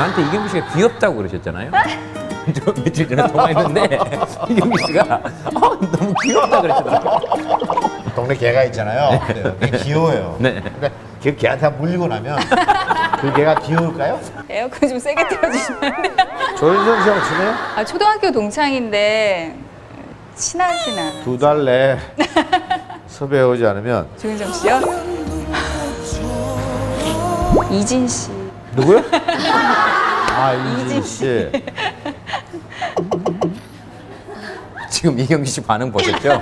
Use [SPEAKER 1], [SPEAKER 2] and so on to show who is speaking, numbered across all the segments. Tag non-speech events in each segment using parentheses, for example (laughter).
[SPEAKER 1] 저한테 이경규 씨가 귀엽다고 그러셨잖아요. (laughs) 저 며칠 전에 통화했는데 이경규 씨가 아, 너무 귀엽다 그러시더라고요.
[SPEAKER 2] 동네 개가 있잖아요. 네. 귀여워요.
[SPEAKER 1] 네.
[SPEAKER 2] 근데 그 개한테 물리고 나면 그 개가 귀여울까요?
[SPEAKER 3] 에어컨 좀 세게 돼요?
[SPEAKER 2] 조윤선 씨하고 친해요?
[SPEAKER 3] 아, 초등학교 동창인데 친하진 않아요.
[SPEAKER 2] 두달 내에 섭외해 오지 않으면
[SPEAKER 3] 조윤정 씨요? 이진 씨.
[SPEAKER 2] 누구요? 아 이진 씨.
[SPEAKER 1] 지금 이경규 씨 반응 보셨죠?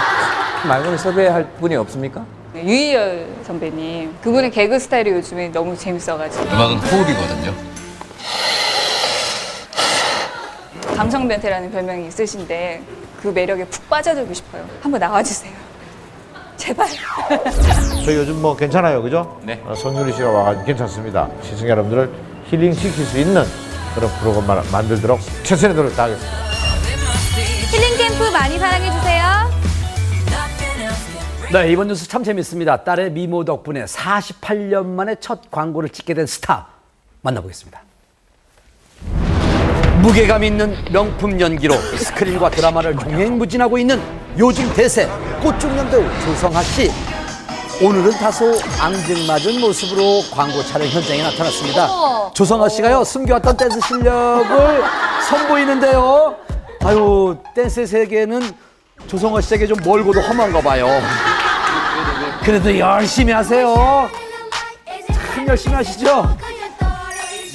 [SPEAKER 1] (laughs) 말고는 섭외할 분이 없습니까?
[SPEAKER 3] 유희열 선배님. 그분의 개그 스타일이 요즘에 너무 재밌어가지고.
[SPEAKER 4] 음악은 호흡이거든요.
[SPEAKER 3] 감성 변태라는 별명이 있으신데 그 매력에 푹 빠져들고 싶어요. 한번 나와주세요. 제발.
[SPEAKER 2] 저희 요즘 뭐 괜찮아요, 그죠?
[SPEAKER 1] 네.
[SPEAKER 2] 어, 성유리 씨가 와가지고 괜찮습니다. 시청자 여러분들을 힐링 시킬 수 있는 그런 프로그램 만들도록 최선의 노력 다하겠습니다.
[SPEAKER 5] 힐링 캠프 많이 사랑해주세요.
[SPEAKER 6] 네, 이번 뉴스 참 재밌습니다. 딸의 미모 덕분에 48년 만에 첫 광고를 찍게 된 스타 만나보겠습니다. 무게감 있는 명품 연기로 스크린과 드라마를 종횡무진하고 있는 요즘 대세 꽃중년 배우 조성아 씨. 오늘은 다소 앙증맞은 모습으로 광고 촬영 현장에 나타났습니다. 조성아 씨가요 숨겨왔던 댄스 실력을 (laughs) 선보이는데요. 아유 댄스 세계는 조성아 씨에게 좀 멀고도 험한가 봐요. 그래도 열심히 하세요. 참 열심히 하시죠.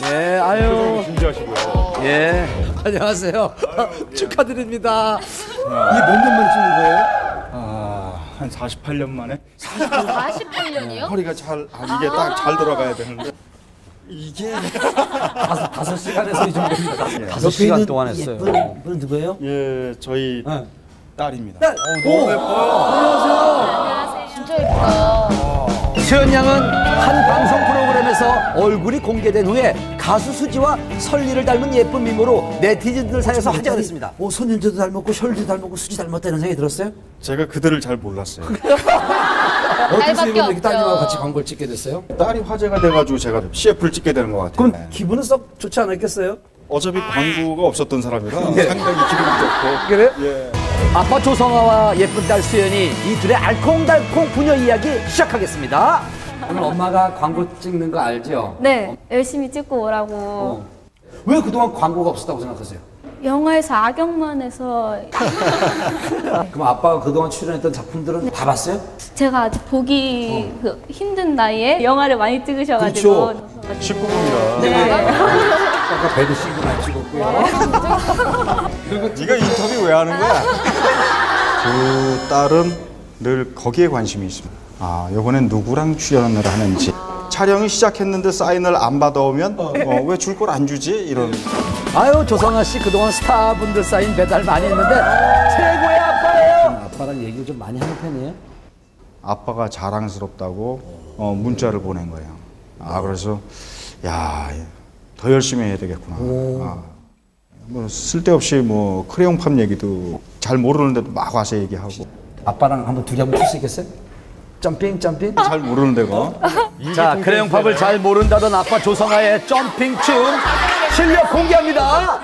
[SPEAKER 6] 네, 아유. 진지하시고요. 예, 안녕하세요. (laughs) 축하드립니다. 이게 몇 년 만에 찍는 거예요?
[SPEAKER 7] 아, 한 48년 만에
[SPEAKER 5] 48년이요?
[SPEAKER 7] 허리가 잘 아, 이게 딱 잘 돌아가야 되는데 이게 (laughs)
[SPEAKER 6] 다섯, 다섯 시간에서 이 정도입니다. 다섯 시간 동안 했어요.
[SPEAKER 8] 이분 누구예요?
[SPEAKER 7] 예 저희
[SPEAKER 6] 네.
[SPEAKER 7] 딸입니다.
[SPEAKER 5] 진짜 예쁘다.
[SPEAKER 6] 최연 양은 한 방송 프로 그램에서 얼굴이 공개된 후에 가수 수지와 설리를 닮은 예쁜 미모로 네티즌들 사이에서 화제가 됐습니다.
[SPEAKER 8] 뭐 손윤재도 닮았고 셜리도 닮았고 수지 닮았다 이런 생각이 들었어요?
[SPEAKER 7] 제가 그들을 잘 몰랐어요.
[SPEAKER 8] 어떻게 이렇게 따님하고. 같이 광고를 찍게 됐어요?
[SPEAKER 7] 딸이 화제가 돼가지고 제가 CF를 찍게 되는 것 같아요.
[SPEAKER 6] 그럼
[SPEAKER 7] 네.
[SPEAKER 6] 기분은 썩 좋지 않았겠어요?
[SPEAKER 7] 어차피 광고가 없었던 사람이라 상당히 기분이 좋고
[SPEAKER 6] 그래?
[SPEAKER 7] 예.
[SPEAKER 6] 아빠 조성아와 예쁜 딸 수연이 이 둘의 알콩달콩 부녀 이야기 시작하겠습니다. 오늘 엄마가 광고 찍는 거 알죠?
[SPEAKER 5] 네, 열심히 찍고 오라고.
[SPEAKER 6] 어. 왜 그동안 광고가 없었다고 생각하세요?
[SPEAKER 5] 영화에서 악역만 해서 (laughs)
[SPEAKER 6] 그럼 아빠가 그동안 출연했던 작품들은 다 봤어요?
[SPEAKER 5] 제가 아직 보기 그 힘든 나이에 영화를 많이 찍으셔가지고.
[SPEAKER 6] 그렇죠.
[SPEAKER 7] 19금이라
[SPEAKER 5] 네.
[SPEAKER 6] 아까 배드 싱글 안 찍었고요.
[SPEAKER 7] 네가 인터뷰 왜 하는 거야? (laughs) 그 딸은 늘 거기에 관심이 있습니다. 아, 이번엔 누구랑 출연을 하는지. 촬영이 시작했는데 사인을 안 받아오면 어, 왜 줄 걸 안 주지? 이런.
[SPEAKER 6] 아유 조성아 씨 그동안 스타분들 사인 배달 많이 했는데 최고의 아빠예요. 아빠랑 얘기를 좀 많이 하는 편이에요?
[SPEAKER 7] 아빠가 자랑스럽다고 어, 문자를 보낸 거예요. 아 그래서 야 더 열심히 해야 되겠구나. 아, 뭐 쓸데없이 뭐 크레용팝 얘기도 잘 모르는데도 막 와서 얘기하고
[SPEAKER 6] 아빠랑 한번 둘이 한번 출수 있겠어요? 점핑 점핑.
[SPEAKER 7] 잘 모르는 데가 (laughs)
[SPEAKER 6] 자 크레용 팝을 잘 모른다던 아빠 조성아의 점핑 춤 실력 공개합니다.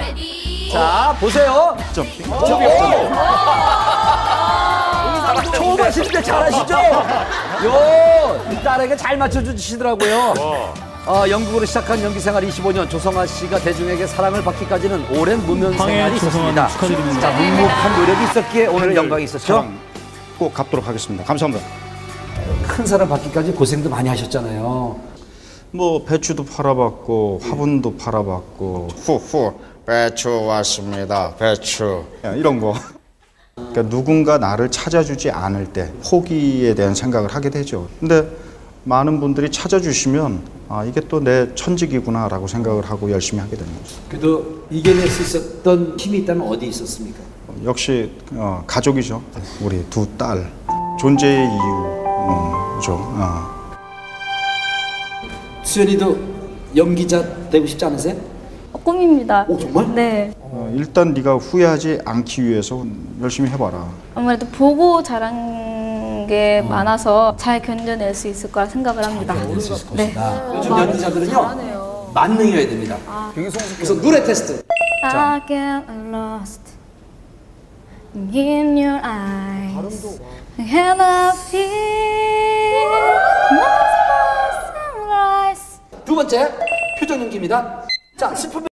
[SPEAKER 6] 자 보세요.
[SPEAKER 7] 점핑.
[SPEAKER 6] 처음 하실 때 잘하시죠? 요, 이 딸에게 잘 맞춰주시더라고요. 어, 영국으로 시작한 연기 생활 25년 조성아 씨가 대중에게 사랑을 받기까지는 오랜 무명 생활이 있었습니다. 자, 묵묵한 노력이 있었기에 오늘 영광이 있었죠.
[SPEAKER 7] 꼭 갚도록 하겠습니다. 감사합니다.
[SPEAKER 6] 큰 사랑 받기까지 고생도 많이 하셨잖아요.
[SPEAKER 7] 뭐 배추도 팔아봤고 화분도 팔아봤고. 후후 배추 왔습니다 배추. 이런 거. 그러니까 누군가 나를 찾아주지 않을 때 포기에 대한 생각을 하게 되죠. 근데 많은 분들이 찾아주시면 아 이게 또 내 천직이구나 라고 생각을 하고 열심히 하게 되는 거죠.
[SPEAKER 6] 그래도 이겨낼 수 있었던 힘이 있다면 어디 있었습니까?
[SPEAKER 7] 역시 어, 가족이죠. 우리 두 딸. 존재의 이유 그죠. 어.
[SPEAKER 6] 수연이도 연기자 되고 싶지 않으세요?
[SPEAKER 5] 어, 꿈입니다.
[SPEAKER 6] 오 정말?
[SPEAKER 5] 네.
[SPEAKER 7] 어, 일단 네가 후회하지 않기 위해서 열심히 해봐라.
[SPEAKER 5] 아무래도 보고 자란 게 어. 많아서 잘 견뎌낼 수 있을 거라 생각을 합니다.
[SPEAKER 6] 견딜 수 있을
[SPEAKER 5] 네.
[SPEAKER 6] 것이다. 요즘 와, 연기자들은요 만능이어야 됩니다. 되게 성숙해. 그래서 노래 테스트.
[SPEAKER 5] I get lost in your eyes, and I feel.
[SPEAKER 6] 두 번째 표정 연기입니다. 자, 식품